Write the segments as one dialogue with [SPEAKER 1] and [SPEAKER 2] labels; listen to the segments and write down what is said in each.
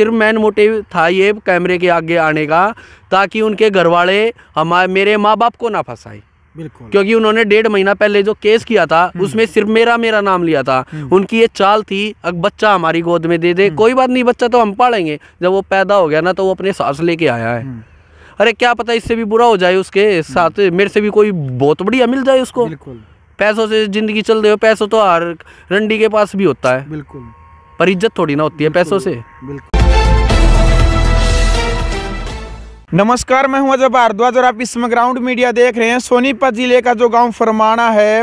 [SPEAKER 1] सिर्फ़ main motive था ये कैमरे के आगे आने का ताकि उनके घर वाले हमारे मेरे माँ बाप को ना फंसाए।
[SPEAKER 2] बिल्कुल।
[SPEAKER 1] क्योंकि उन्होंने डेढ़ महीना पहले जो केस किया था उसमें सिर्फ़ मेरा मेरा नाम लिया था। उनकी ये चाल थी अब बच्चा हमारी गोद में दे दे कोई बात नहीं बच्चा तो हम पालेंगे। जब वो पैदा हो गया ना तो वो अपने सांस लेके आया है। अरे क्या पता इससे भी बुरा हो जाए उसके साथ मेरे से भी कोई बहुत बढ़िया मिल जाए उसको।
[SPEAKER 2] बिल्कुल।
[SPEAKER 1] पैसों से ज़िंदगी चल रही हो पैसों तो हर रंडी के पास भी होता है।
[SPEAKER 2] बिल्कुल।
[SPEAKER 1] पर इज़्ज़त थोड़ी ना होती है पैसों से।
[SPEAKER 2] बिल्कुल। नमस्कार, मैं हूँ अजय भारद्वाज और आप इसमें ग्राउंड मीडिया देख रहे हैं सोनीपत ज़िले का जो गाँव फरमाना है।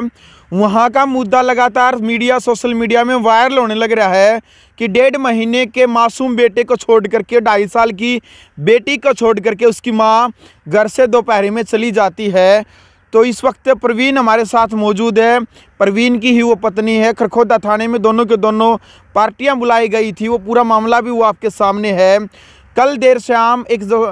[SPEAKER 2] वहाँ का मुद्दा लगातार मीडिया, सोशल मीडिया में वायरल होने लग रहा है कि डेढ़ महीने के मासूम बेटे को छोड़ करके, ढाई साल की बेटी को छोड़ करके उसकी माँ घर से दोपहर में चली जाती है। तो इस वक्त प्रवीण हमारे साथ मौजूद है। प्रवीण की ही वो पत्नी है। खरखोदा थाने में दोनों के दोनों पार्टियाँ बुलाई गई थी। वो पूरा मामला भी वो आपके सामने है। कल देर शाम एक जो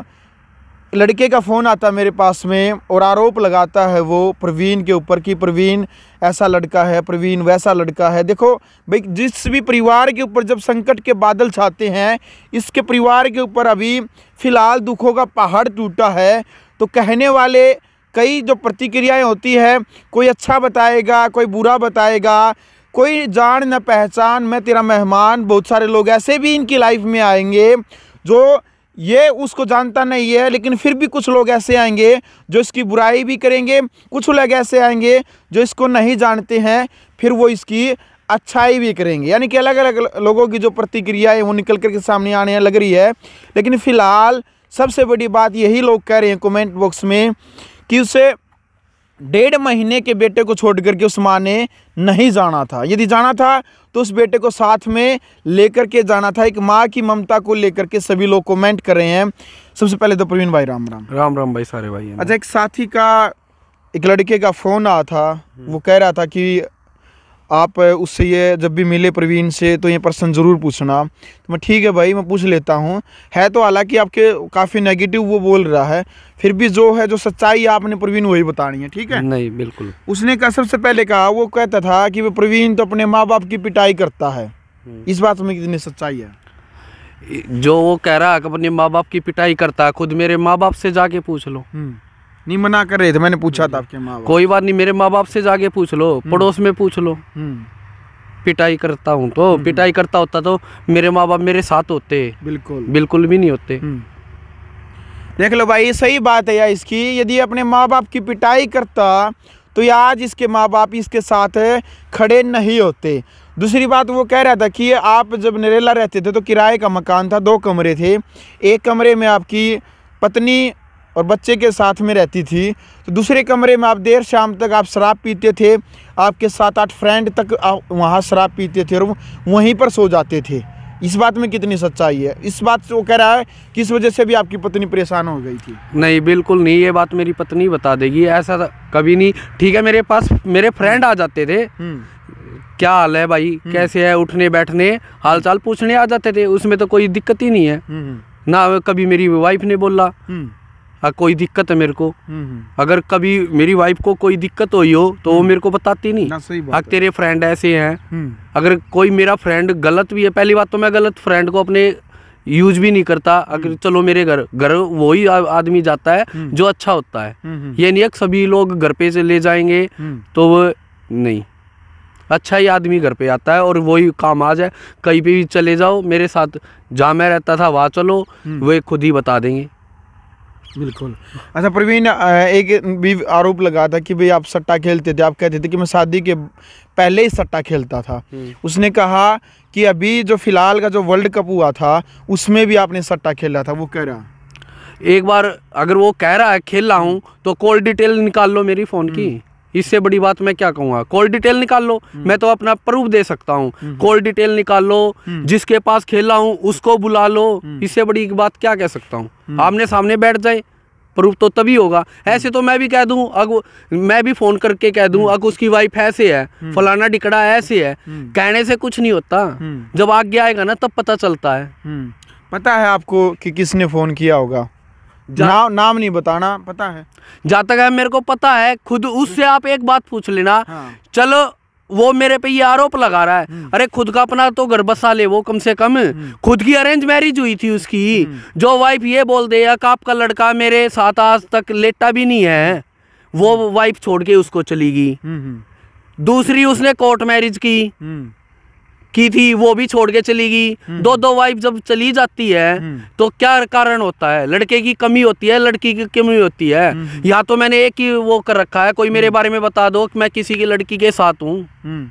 [SPEAKER 2] लड़के का फ़ोन आता मेरे पास में और आरोप लगाता है वो, प्रवीण के ऊपर कि प्रवीण, ऐसा लड़का है, प्रवीण वैसा लड़का है। देखो, भाई, जिस भी परिवार के ऊपर जब संकट के बादल छाते हैं, इसके परिवार के ऊपर अभी फ़िलहाल दुखों का पहाड़ टूटा है। तो कहने वाले कई जो प्रतिक्रियाएँ होती है, कोई अच्छा बताएगा, कोई बुरा बताएगा, कोई जान न पहचान, मैं तेरा मेहमान, बहुत सारे लोग ऐसे भी इनकी लाइफ में आएँगे, जो ये उसको जानता नहीं है, लेकिन फिर भी कुछ लोग ऐसे आएँगे जो इसकी बुराई भी करेंगे, कुछ लोग ऐसे आएँगे जो इसको नहीं जानते हैं, फिर वो इसकी अच्छाई भी करेंगे। यानी कि अलग अलग लोगों की जो प्रतिक्रिया है, वो निकल करके सामने आने लग रही है। लेकिन फ़िलहाल सबसे बड़ी बात यही लोग कह रहे हैं कमेंट बॉक्स में कि उसे डेढ़ महीने के बेटे को छोड़ करके उस माँ ने नहीं जाना था। यदि जाना था तो उस बेटे को साथ में लेकर के जाना था एक माँ की ममता को लेकर के सभी लोग कमेंट कर रहे हैं। सबसे पहले तो प्रवीण भाई राम राम।
[SPEAKER 1] राम राम भाई सारे भाई
[SPEAKER 2] अच्छा एक साथी का एक लड़के का फ़ोन आया था वो कह रहा था कि आप उससे ये जब भी मिले प्रवीण से तो ये प्रश्न ज़रूर पूछना। तो मैं ठीक है भाई मैं पूछ लेता हूँ। है तो हालाँकि आपके काफ़ी नेगेटिव वो बोल रहा है फिर भी जो है जो सच्चाई आपने प्रवीण वही बतानी है ठीक है?
[SPEAKER 1] नहीं बिल्कुल।
[SPEAKER 2] उसने कहा सबसे पहले कहा वो कहता था कि वो प्रवीण तो अपने माँ बाप की पिटाई करता है। इस बात में कितनी सच्चाई है?
[SPEAKER 1] जो वो कह रहा है अपने माँ बाप की पिटाई करता है खुद मेरे माँ बाप से जाके पूछ लो।
[SPEAKER 2] नहीं मना कर रहे थे मैंने पूछा था आपके माँ
[SPEAKER 1] कोई बात नहीं मेरे माँ बाप से जाके पूछ लो पड़ोस में पूछ लो। पिटाई करता हूँ तो पिटाई करता होता तो मेरे माँ बाप मेरे साथ होते।
[SPEAKER 2] बिल्कुल।
[SPEAKER 1] बिल्कुल भी नहीं होते।
[SPEAKER 2] देख लो भाई सही बात है यार इसकी। यदि अपने माँ बाप की पिटाई करता तो ये आज इसके माँ बाप इसके साथ खड़े नहीं होते। दूसरी बात वो कह रहा था कि आप जब नरेला रहते थे तो किराए का मकान था दो कमरे थे। एक कमरे में आपकी पत्नी और बच्चे के साथ में रहती थी। तो दूसरे कमरे में आप देर शाम तक आप शराब पीते थे। आपके सात आठ फ्रेंड तक आप वहाँ शराब पीते थे और वहीं पर सो जाते थे। इस बात में कितनी सच्चाई है? इस बात से वो कह रहा है कि इस वजह से भी आपकी पत्नी परेशान हो गई थी।
[SPEAKER 1] नहीं बिल्कुल नहीं ये बात मेरी पत्नी बता देगी। ऐसा कभी नहीं। ठीक है मेरे पास मेरे फ्रेंड आ जाते थे। हम्म। क्या हाल है भाई? हम्म। कैसे है? उठने बैठने हाल चाल पूछने आ जाते थे। उसमें तो कोई दिक्कत ही नहीं है। हम्म, ना कभी मेरी वाइफ ने बोला। आ, कोई दिक्कत है मेरे को। हम्म, हम्म। अगर कभी मेरी वाइफ को कोई दिक्कत हुई हो तो वो हम्म। मेरे को बताती नहीं। ना हाँ तेरे फ्रेंड ऐसे हैं। अगर कोई मेरा फ्रेंड गलत भी है पहली बात तो मैं गलत फ्रेंड को अपने यूज़ भी नहीं करता। अगर चलो मेरे घर घर वही आदमी जाता है जो अच्छा होता है। ये नहीं है सभी लोग घर पे से ले जाएँगे तो वो नहीं। अच्छा ही आदमी घर पे आता है और वही काम आ जाए। कहीं पे भी चले जाओ मेरे साथ जहाँ मैं रहता था वहाँ चलो वो खुद ही बता देंगे।
[SPEAKER 2] बिल्कुल। अच्छा प्रवीण एक भी आरोप लगा था कि भाई आप सट्टा खेलते थे। आप कहते थे कि मैं शादी के पहले ही सट्टा खेलता था। हम्म। उसने कहा कि अभी जो फ़िलहाल का जो वर्ल्ड कप हुआ था उसमें भी आपने सट्टा खेला था। वो कह रहा
[SPEAKER 1] एक बार अगर वो कह रहा है खेल रहा हूँ तो कॉल डिटेल निकाल लो मेरी फ़ोन की। इससे बड़ी बात मैं क्या कहूँगा? कॉल डिटेल निकाल लो। हम्म। मैं तो अपना प्रूफ दे सकता हूँ। कॉल डिटेल निकाल लो। जिसके पास खेला हूँ उसको बुला लो। इससे बड़ी बात क्या कह सकता हूँ? आमने सामने बैठ जाए। प्रूफ तो तभी होगा। ऐसे तो मैं भी कह दूँ अग मैं भी फ़ोन करके कह दूँ अगर उसकी वाइफ ऐसे है हम्म। फलाना डिकड़ा ऐसे है। हम्म। कहने से कुछ नहीं होता। हम्म। जब आगे आएगा ना तब पता चलता है।
[SPEAKER 2] पता है आपको कि किसने फ़ोन किया होगा? नाम नाम नहीं बताना पता है?
[SPEAKER 1] जहाँ तक है मेरे को पता है खुद उससे आप एक बात पूछ लेना। हाँ। चलो वो मेरे पे ये आरोप लगा रहा है। अरे खुद का अपना तो घर बसा ले वो कम से कम। खुद की अरेंज मैरिज हुई थी उसकी। जो वाइफ ये बोल दे या आपका लड़का मेरे साथ आज तक लेटा भी नहीं है? वो वाइफ छोड़ के उसको चली गई।
[SPEAKER 2] हम्म हम्म।
[SPEAKER 1] दूसरी उसने कोर्ट मैरिज की।
[SPEAKER 2] हम्म।
[SPEAKER 1] की थी वो भी छोड़ के चली गई। दो दो वाइफ जब चली जाती है तो क्या कारण होता है? लड़के की कमी होती है लड़की की कमी होती है। या तो मैंने एक ही वो कर रखा है कोई मेरे बारे में बता दो कि मैं किसी की लड़की के साथ हूँ।
[SPEAKER 2] हम्म।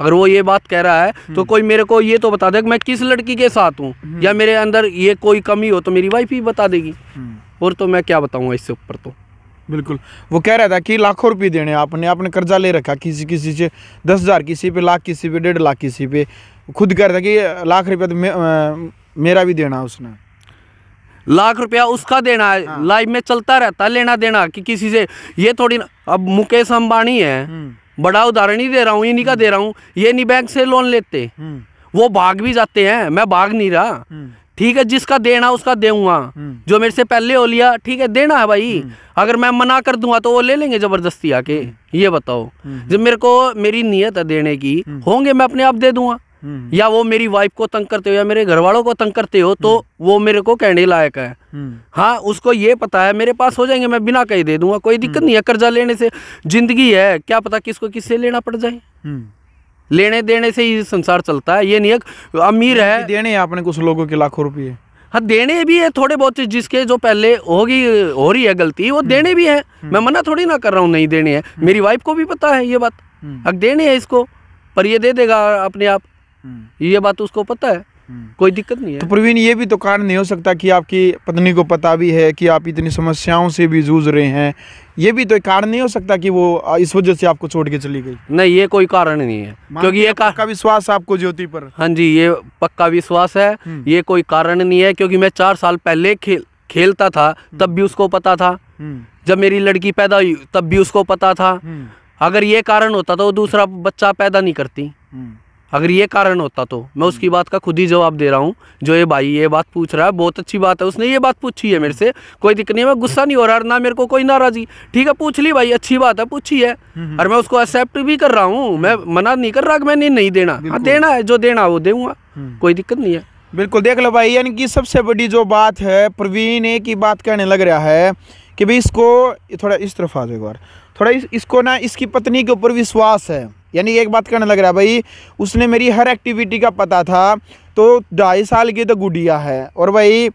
[SPEAKER 1] अगर वो ये बात कह रहा है तो कोई मेरे को ये तो बता दे कि मैं किस लड़की के साथ हूँ। या मेरे अंदर ये कोई कमी हो तो मेरी वाइफ ही बता देगी।
[SPEAKER 2] हम्म।
[SPEAKER 1] और तो मैं क्या बताऊँगा इससे ऊपर तो?
[SPEAKER 2] बिल्कुल। वो कह रहा था कि लाखों रुपए देने आपने आपने कर्जा ले रखा किसी किसी से दस हज़ार किसी पे लाख किसी पे डेढ़ लाख किसी पे। खुद कह रहा था कि लाख रुपया तो मे, मेरा भी देना उसने।
[SPEAKER 1] लाख रुपया उसका देना है। हाँ। लाइफ में चलता रहता लेना देना कि किसी से। ये थोड़ी ना अब मुकेश अंबानी है। बड़ा उदाहरण ही दे रहा हूँ इन्हीं का दे रहा हूँ। ये नहीं बैंक से लोन लेते।
[SPEAKER 2] हम्म।
[SPEAKER 1] वो भाग भी जाते हैं। मैं भाग नहीं रहा।
[SPEAKER 2] हम्म।
[SPEAKER 1] ठीक है जिसका देना उसका देऊँगा।
[SPEAKER 2] हम्म।
[SPEAKER 1] जो मेरे से पहले हो लिया ठीक है देना है भाई। अगर मैं मना कर दूँगा तो वो ले लेंगे ज़बरदस्ती आके। ये बताओ जब मेरे को मेरी नीयत है देने की होंगे मैं अपने आप दे दूँगा?
[SPEAKER 2] हम्म।
[SPEAKER 1] या वो मेरी वाइफ को तंग करते हो या मेरे घर वालों को तंग करते हो तो वो मेरे को कहने लायक है।
[SPEAKER 2] हम्म।
[SPEAKER 1] हाँ उसको ये पता है मेरे पास हो जाएँगे मैं बिना कहीं दे दूँगा कोई दिक्कत नहीं है कर्जा लेने से। ज़िंदगी है क्या पता किसको किससे लेना पड़ जाए?
[SPEAKER 2] हम्म।
[SPEAKER 1] लेने देने से ही संसार चलता है ये नहीं है अमीर है।
[SPEAKER 2] देने हैं आपने कुछ लोगों के लाखों रुपये
[SPEAKER 1] हाँ देने भी है थोड़े बहुत जिसके जो पहले होगी हो रही है गलती वो देने भी है। मैं मना थोड़ी ना कर रहा हूँ नहीं देने हैं। मेरी वाइफ को भी पता है ये बात।
[SPEAKER 2] हम्म।
[SPEAKER 1] अब देने हैं इसको पर ये दे देगा अपने आप।
[SPEAKER 2] हम्म।
[SPEAKER 1] ये बात उसको पता है।
[SPEAKER 2] हम्म।
[SPEAKER 1] कोई दिक्कत नहीं है।
[SPEAKER 2] तो प्रवीण ये भी तो कारण नहीं हो सकता कि आपकी पत्नी को पता भी है कि आप इतनी समस्याओं से भी जूझ रहे हैं। ये भी तो एक कारण नहीं हो सकता कि वो इस वजह से आपको छोड़ के चली गई।
[SPEAKER 1] नहीं ये कोई कारण नहीं है क्योंकि ये का
[SPEAKER 2] का विश्वास आपको ज्योति पर?
[SPEAKER 1] हाँ जी ये पक्का विश्वास है
[SPEAKER 2] हम्म।
[SPEAKER 1] ये कोई कारण नहीं है क्योंकि मैं चार साल पहले खेल खेलता था तब भी उसको पता था।
[SPEAKER 2] हम्म।
[SPEAKER 1] जब मेरी लड़की पैदा हुई तब भी उसको पता था।
[SPEAKER 2] हम्म।
[SPEAKER 1] अगर ये कारण होता तो दूसरा बच्चा पैदा नहीं करती।
[SPEAKER 2] हम्म।
[SPEAKER 1] अगर ये कारण होता तो मैं उसकी बात का खुद ही जवाब दे रहा हूँ जो ये भाई ये बात पूछ रहा है बहुत अच्छी बात है उसने ये बात पूछी है मेरे से कोई दिक्कत नहीं है मैं गुस्सा नहीं हो रहा ना मेरे को कोई नाराजी ठीक है पूछ ली भाई अच्छी बात है पूछी है और मैं उसको एक्सेप्ट भी कर रहा हूँ मैं मना नहीं कर रहा कि मैंने नहीं देना। हाँ देना है जो देना वो दूँगा कोई दिक्कत नहीं है।
[SPEAKER 2] बिल्कुल देख लो भाई यानी कि सबसे बड़ी जो बात है प्रवीण एक ही बात कहने लग रहा है कि भाई इसको थोड़ा इस तरफ़ आ जाओ एक बार थोड़ा इस, इसको ना इसकी पत्नी के ऊपर विश्वास है। यानी एक बात करने लग रहा है, भाई, उसने मेरी हर एक्टिविटी का पता था तो ढाई साल की तो गुड़िया है। और भाई,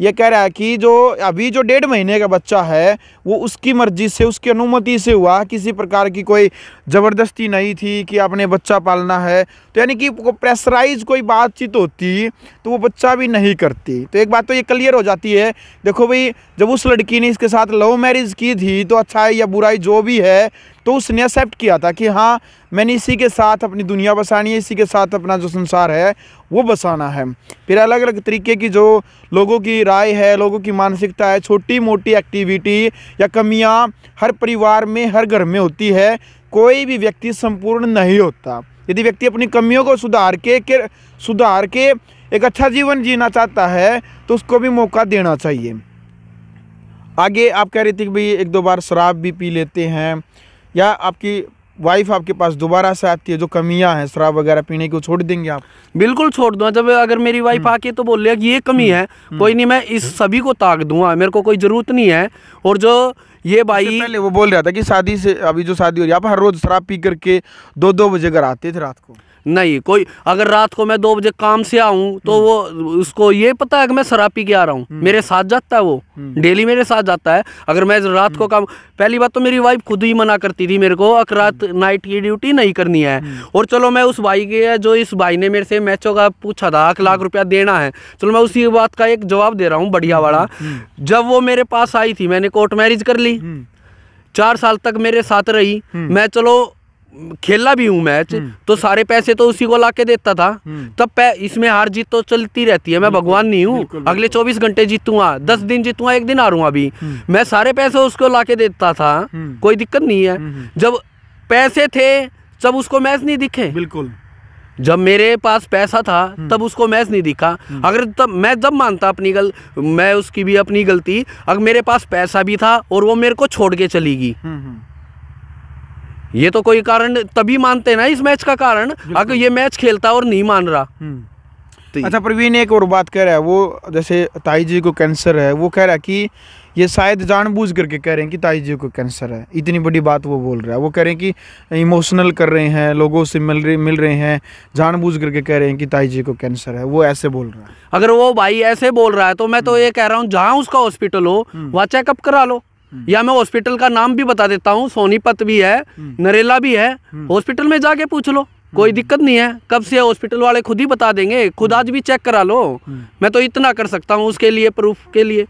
[SPEAKER 2] ये कह रहा है कि जो अभी जो डेढ़ महीने का बच्चा है, वो उसकी मर्ज़ी से, उसकी अनुमति से हुआ, किसी प्रकार की कोई ज़बरदस्ती नहीं थी कि आपने बच्चा पालना है। तो यानी कि प्रेशराइज कोई बातचीत होती तो वो बच्चा भी नहीं करती। तो एक बात तो ये क्लियर हो जाती है। देखो भाई, जब उस लड़की ने इसके साथ लव मैरिज की थी तो अच्छाई या बुराई जो भी है तो उसने एक्सेप्ट किया था कि हाँ मैंने इसी के साथ अपनी दुनिया बसानी है, इसी के साथ अपना जो संसार है, वो बसाना है। फिर अलग अलग तरीके की जो लोगों की राय है, लोगों की मानसिकता है छोटी मोटी एक्टिविटी या कमियाँ हर परिवार में, हर घर में होती है कोई भी व्यक्ति संपूर्ण नहीं होता। यदि व्यक्ति अपनी कमियों को सुधार के, के सुधार के एक अच्छा जीवन जीना चाहता है तो उसको भी मौका देना चाहिए। आगे आप कह रहे थे कि भाई एक दो बार शराब भी पी लेते हैं या आपकी वाइफ आपके पास दोबारा से आती है जो कमियाँ हैं शराब वगैरह पीने की छोड़ देंगे आप?
[SPEAKER 1] बिल्कुल छोड़ दूँगा जब अगर मेरी वाइफ आके तो बोल कि ये कमी है कोई नहीं मैं इस सभी को ताक दूँगा मेरे को कोई ज़रूरत नहीं है। और जो ये भाई
[SPEAKER 2] पहले वो बोल रहा था कि शादी से अभी जो शादी हो रही है आप हर रोज शराब पी करके दो दो बजे घर आते थे रात को।
[SPEAKER 1] नहीं कोई अगर रात को मैं दो बजे काम से आऊँ तो वो उसको ये पता है कि मैं शराब पी के आ रहा हूँ। मेरे साथ जाता है वो। डेली मेरे साथ जाता है। अगर मैं रात को काम पहली बात तो मेरी वाइफ खुद ही मना करती थी मेरे को अगर रात नाइट की ड्यूटी नहीं करनी है। और चलो मैं उस भाई के जो इस भाई ने मेरे से मैचों का पूछा था आठ लाख रुपया देना है? चलो मैं उसी बात का एक जवाब दे रहा हूँ बढ़िया वाला। जब वो मेरे पास आई थी मैंने कोर्ट मैरिज कर ली। चार साल तक मेरे साथ रही। मैं चलो खेला भी हूँ मैच तो सारे पैसे तो उसी को लाके देता था। तब इसमें हार जीत तो चलती रहती है मैं भगवान नहीं हूँ। अगले चौबीस घंटे जीतूँगा दस दिन जीतूँगा एक दिन हारूँगा अभी मैं सारे पैसे उसको लाके देता था कोई दिक्कत नहीं है। जब पैसे थे जब उसको मैच नहीं दिखे।
[SPEAKER 2] बिल्कुल।
[SPEAKER 1] जब मेरे पास पैसा था तब उसको मैच नहीं दिखा। अगर तब मैं जब मानता अपनी गल मैं उसकी भी अपनी गलती अगर मेरे पास पैसा भी था और वो मेरे को छोड़ के चली गई। ये तो कोई कारण तभी मानते हैं ना इस मैच का कारण अगर ये मैच खेलता और नहीं मान रहा। तो
[SPEAKER 2] अच्छा प्रवीण एक और बात कह रहा है वो जैसे ताई जी को कैंसर है वो कह रहा है कि ये शायद जानबूझ करके कह रहे हैं कि ताई जी को कैंसर है। इतनी बड़ी बात वो बोल रहा है। वो कह रहे हैं कि इमोशनल कर रहे हैं लोगों से मिल रहे मिल रहे हैं जानबूझ करके कह रहे हैं कि ताई जी को कैंसर है। वो ऐसे बोल रहा है।
[SPEAKER 1] अगर वो भाई ऐसे बोल रहा है तो मैं तो ये कह रहा हूँ जहाँ उसका हॉस्पिटल हो वहाँ चेकअप करा लो। या मैं हॉस्पिटल का नाम भी बता देता हूँ सोनीपत भी है नरेला भी है हॉस्पिटल में जाके पूछ लो कोई दिक्कत नहीं है कब से हॉस्पिटल वाले खुद ही बता देंगे खुद आज भी चेक करा लो। मैं तो इतना कर सकता हूँ उसके लिए प्रूफ के लिए।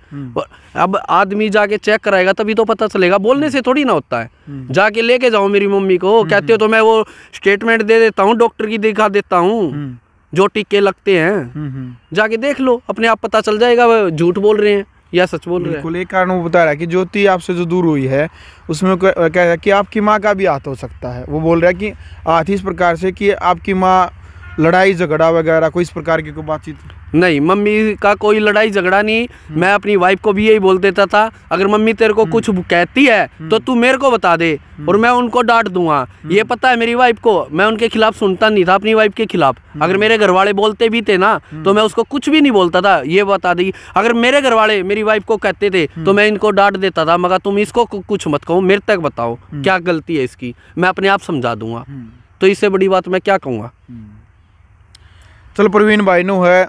[SPEAKER 1] अब आदमी जाके चेक कराएगा तभी तो पता चलेगा बोलने से थोड़ी ना होता है। जाके लेके जाओ मेरी मम्मी को कहते हो तो मैं वो स्टेटमेंट दे देता हूँ डॉक्टर की दिखा देता हूँ जो टीके लगते हैं। जाके देख लो अपने आप पता चल जाएगा झूठ बोल रहे हैं। या सच बोल
[SPEAKER 2] बिल्कुल, एक कारण वो बता रहा है कि ज्योति आपसे जो दूर हुई है, उसमें कह रहा है कि आपकी माँ का भी हाथ हो सकता है। वो बोल रहा है कि हाथ इस प्रकार से कि आपकी माँ लड़ाई, झगड़ा वगैरह, कोई इस प्रकार की कोई बातचीत
[SPEAKER 1] नहीं मम्मी का कोई लड़ाई झगड़ा नहीं मैं अपनी वाइफ को भी यही बोल देता था अगर मम्मी तेरे को कुछ कहती है तो तू मेरे को बता दे और मैं उनको डांट दूँगा। ये पता है मेरी वाइफ को मैं उनके खिलाफ सुनता नहीं था अपनी वाइफ के खिलाफ। अगर मेरे घर वाले बोलते भी थे ना तो मैं उसको कुछ भी नहीं बोलता था ये बता दी। अगर मेरे घर वाले मेरी वाइफ को कहते थे तो मैं इनको डांट देता था मगर तुम इसको कुछ मत कहो मेरे तक बताओ क्या गलती है इसकी? मैं अपने आप समझा दूँगा। तो इससे बड़ी बात मैं क्या कहूँगा?
[SPEAKER 2] चलो प्रवीण भाई नो है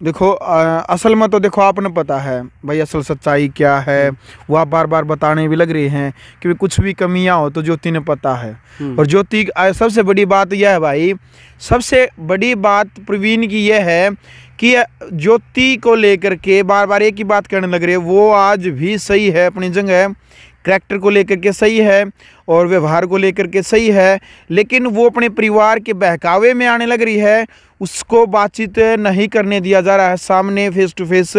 [SPEAKER 2] देखो अ, असल में तो देखो आपने पता है भाई असल सच्चाई क्या है। वो आप बार बार बताने भी लग रहे हैं कि कुछ भी कमियाँ हो तो ज्योति ने पता है। और ज्योति सबसे बड़ी बात यह है भाई सबसे बड़ी बात प्रवीण की यह है कि ज्योति को लेकर के बार बार एक ही बात करने लग रहे हैं वो आज भी सही है अपनी जगह। करैक्टर को लेकर के सही है और व्यवहार को लेकर के सही है, लेकिन वो अपने परिवार के बहकावे में आने लग रही है। उसको बातचीत नहीं करने दिया जा रहा है, सामने फेस टू फेस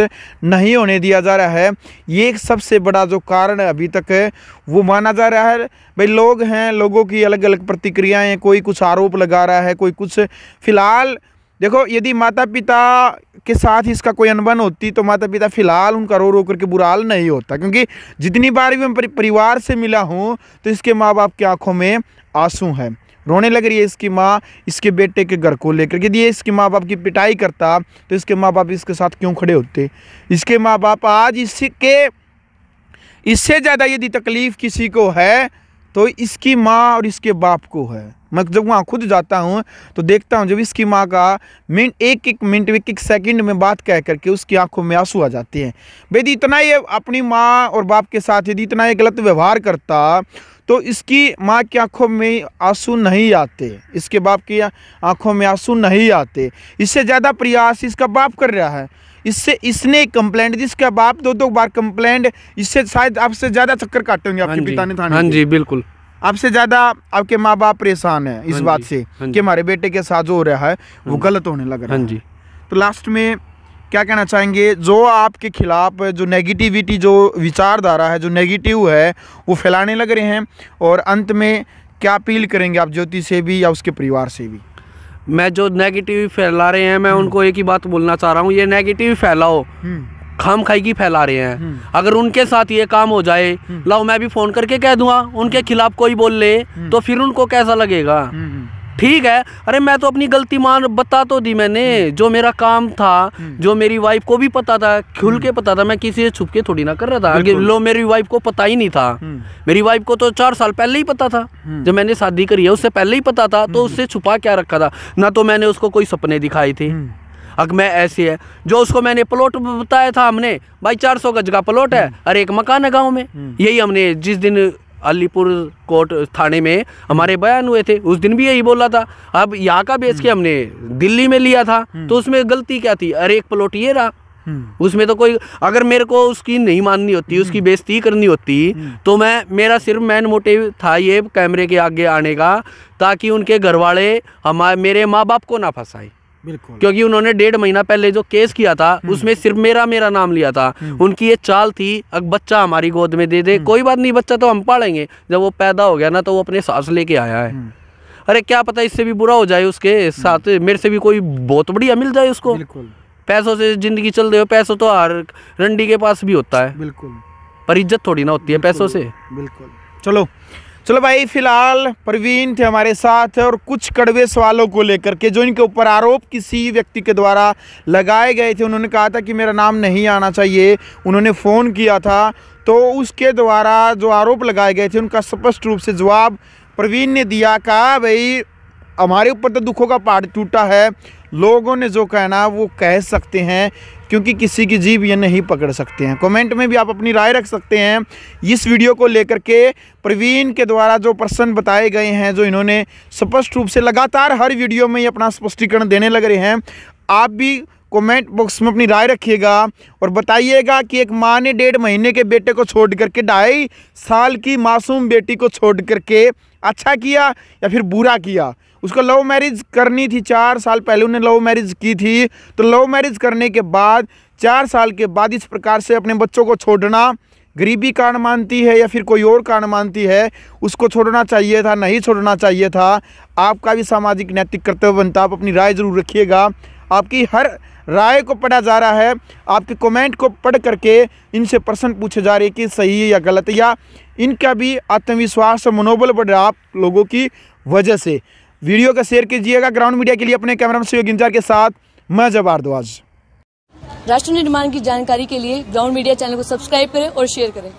[SPEAKER 2] नहीं होने दिया जा रहा है। ये एक सबसे बड़ा जो कारण अभी तक है वो माना जा रहा है। भाई, लोग हैं, लोगों की अलग अलग प्रतिक्रियाएँ, कोई कुछ आरोप लगा रहा है, कोई कुछ फ़िलहाल देखो, यदि माता पिता के साथ इसका कोई अनबन होती तो माता पिता फ़िलहाल उनका रो रो करके बुरा हाल नहीं होता। क्योंकि जितनी बार भी मैं परिवार से मिला हूँ तो इसके माँ बाप की आँखों में आँसू हैं। रोने लग रही है इसकी माँ इसके बेटे के घर को लेकर यदि ये इसके माँ बाप की पिटाई करता तो इसके माँ बाप इसके साथ क्यों खड़े होते? इसके माँ बाप आज इसके, इससे ज़्यादा यदि तकलीफ़ किसी को है तो इसकी माँ और इसके बाप को है। मैं जब वहाँ खुद जाता हूँ तो देखता हूँ जब इसकी माँ का मिनट एक एक मिनट एक एक सेकंड में बात कह करके उसकी आँखों में आँसू आ जाते हैं। भाई यदि इतना ये अपनी माँ और बाप के साथ यदि इतना ये गलत व्यवहार करता तो इसकी माँ की आँखों में आँसू नहीं आते इसके बाप की आँखों में आँसू नहीं आते। इससे ज़्यादा प्रयास इसका बाप कर रहा है। इससे इसने कंप्लेंट जिसका बाप दो दो बार कंप्लेंट इससे शायद आपसे ज़्यादा चक्कर काटे होंगे
[SPEAKER 1] हाँ
[SPEAKER 2] आपके पिता ने थाने
[SPEAKER 1] हाँ जी बिल्कुल।
[SPEAKER 2] आपसे ज़्यादा आपके माँ बाप परेशान है इस
[SPEAKER 1] हाँ
[SPEAKER 2] बात से
[SPEAKER 1] हाँ
[SPEAKER 2] कि हमारे बेटे के साथ जो हो रहा है वो गलत होने लग रहा
[SPEAKER 1] हाँ
[SPEAKER 2] है।
[SPEAKER 1] जी।
[SPEAKER 2] तो लास्ट में क्या कहना चाहेंगे? जो आपके खिलाफ जो नेगेटिविटी जो विचारधारा है जो नेगेटिव है वो फैलाने लग रहे हैं और अंत में क्या अपील करेंगे आप ज्योति से भी या उसके परिवार से भी
[SPEAKER 1] मैं जो नेगेटिव फैला रहे हैं मैं उनको एक ही बात बोलना चाह रहा हूँ ये नेगेटिव फैलाओ। खाम खाई की फैला रहे हैं। अगर उनके साथ ये काम हो जाए लाओ मैं भी फ़ोन करके कह दूँगा उनके खिलाफ कोई बोल ले तो फिर उनको कैसा लगेगा? ठीक है अरे मैं तो अपनी गलती मान बता तो दी मैंने जो मेरा काम था जो मेरी वाइफ को भी पता था खुल के पता था मैं किसी से छुप के थोड़ी ना कर रहा था। आगे लो मेरी वाइफ को पता ही नहीं था। मेरी वाइफ को तो चार साल पहले ही पता था। जब मैंने शादी करी है उससे पहले ही पता था तो उससे छुपा क्या रखा था? ना तो मैंने उसको कोई सपने दिखाए थे। अगर मैं ऐसे है जो उसको मैंने प्लॉट बताया था हमने भाई चार सौ गज का प्लॉट है और एक मकान है गाँव में। यही हमने जिस दिन अलीपुर कोर्ट थाने में हमारे बयान हुए थे उस दिन भी यही बोला था। अब यहाँ का बेच के हमने दिल्ली में लिया था तो उसमें गलती क्या थी? अरे एक प्लॉट ये रहा। उसमें तो कोई अगर मेरे को उसकी नहीं माननी होती उसकी बेइज्जती करनी होती तो मैं मेरा सिर्फ़ मैन मोटिव था ये कैमरे के आगे आने का ताकि उनके घर वाले हमारे मेरे माँ बाप को ना फंसाए।
[SPEAKER 2] बिल्कुल।
[SPEAKER 1] क्योंकि उन्होंने डेढ़ महीना पहले जो केस किया था उसमें सिर्फ़ मेरा मेरा नाम लिया था। उनकी ये चाल थी अब बच्चा हमारी गोद में दे दे कोई बात नहीं बच्चा तो हम पालेंगे। जब वो पैदा हो गया ना तो वो अपने सांस लेके आया है। अरे क्या पता इससे भी बुरा हो जाए उसके साथ मेरे से भी कोई बहुत बढ़िया मिल जाए उसको।
[SPEAKER 2] बिल्कुल।
[SPEAKER 1] पैसों से ज़िंदगी चल रही हो पैसों तो हर रंडी के पास भी होता है।
[SPEAKER 2] बिल्कुल।
[SPEAKER 1] पर इज़्ज़त थोड़ी ना होती है पैसों से।
[SPEAKER 2] बिल्कुल। चलो चलो भाई, फ़िलहाल प्रवीण थे हमारे साथ और कुछ कड़वे सवालों को लेकर के, जो इनके ऊपर आरोप किसी व्यक्ति के द्वारा लगाए गए थे, उन्होंने कहा था कि मेरा नाम नहीं आना चाहिए, उन्होंने फ़ोन किया था तो उसके द्वारा जो आरोप लगाए गए थे, उनका स्पष्ट रूप से जवाब प्रवीण ने दिया, कहा, भाई, हमारे ऊपर तो दुखों का पहाड़ टूटा है, लोगों ने जो कहना वो कह सकते हैं क्योंकि किसी की जीव ये नहीं पकड़ सकते हैं। कमेंट में भी आप अपनी राय रख सकते हैं इस वीडियो को लेकर के। प्रवीण के द्वारा जो प्रश्न बताए गए हैं, जो इन्होंने स्पष्ट रूप से लगातार हर वीडियो में ये अपना स्पष्टीकरण देने लग रहे हैं, आप भी कमेंट बॉक्स में अपनी राय रखिएगा और बताइएगा कि एक माँ ने डेढ़ महीने के बेटे को छोड़ करके, ढाई साल की मासूम बेटी को छोड़ करके अच्छा किया या फिर बुरा किया। उसको लव मैरिज करनी थी, चार साल पहले उन्हें लव मैरिज की थी। तो लव मैरिज करने के बाद, चार साल के बाद इस प्रकार से अपने बच्चों को छोड़ना गरीबी कारण मानती है या फिर कोई और कारण मानती है, उसको छोड़ना चाहिए था, नहीं छोड़ना चाहिए था। आपका भी सामाजिक नैतिक कर्तव्य बनता, आप अपनी राय ज़रूर रखिएगा। आपकी हर राय को पढ़ा जा रहा है, आपके कमेंट को पढ़ करके इनसे प्रश्न पूछे जा रहे हैं कि सही है या गलत, या इनका भी आत्मविश्वास और मनोबल बढ़ रहा आप लोगों की वजह से। वीडियो का शेयर कीजिएगा। ग्राउंड मीडिया के लिए अपने कैमरा सहयोग इंजार के साथ मैं जब भारद्वाज
[SPEAKER 3] राष्ट्र निर्माण की जानकारी के लिए ग्राउंड मीडिया चैनल को सब्सक्राइब करें और शेयर करें।